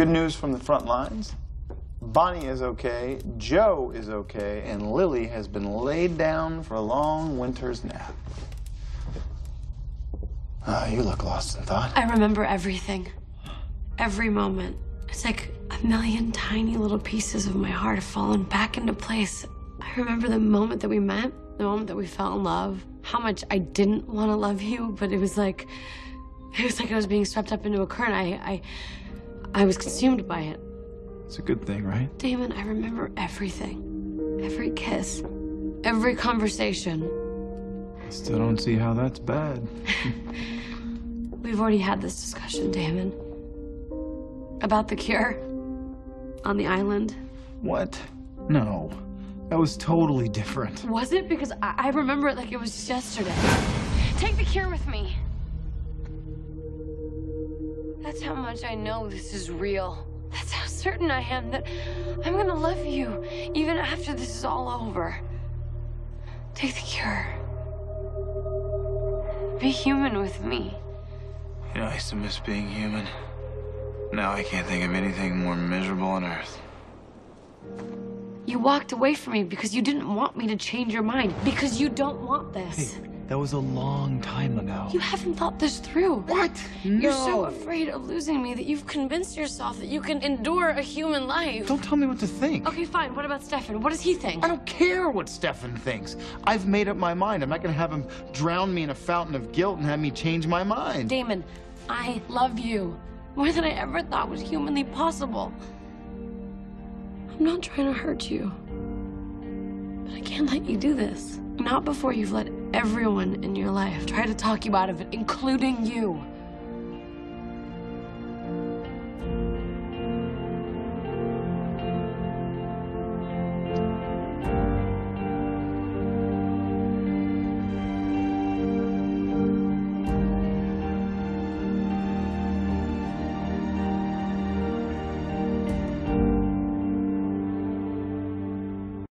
Good news from the front lines. Bonnie is okay, Jo is okay, and Lily has been laid down for a long winter's nap. Ah, you look lost in thought. I remember everything. Every moment. It's like a million tiny little pieces of my heart have fallen back into place. I remember the moment that we met, the moment that we fell in love, how much I didn't want to love you, but it was like it was like I was being swept up into a current. I I I was consumed by it. It's a good thing, right? Damon, I remember everything. Every kiss, every conversation. I still don't see how that's bad. We've already had this discussion, Damon. About the cure on the island. What? No. That was totally different. Was it? Because I, I remember it like it was yesterday. Take the cure with me. That's how much I know this is real. That's how certain I am that I'm gonna love you even after this is all over. Take the cure. Be human with me. You know, I used to miss being human. Now I can't think of anything more miserable on earth. You walked away from me because you didn't want me to change your mind. Because you don't want this. Hey, that was a long time ago. You haven't thought this through. What? No. You're so afraid of losing me that you've convinced yourself that you can endure a human life. Don't tell me what to think. Okay, fine. What about Stefan? What does he think? I don't care what Stefan thinks. I've made up my mind. I'm not going to have him drown me in a fountain of guilt and have me change my mind. Damon, I love you more than I ever thought was humanly possible. I'm not trying to hurt you. But I can't let you do this. Not before you've let everyone in your life try to talk you out of it, including you.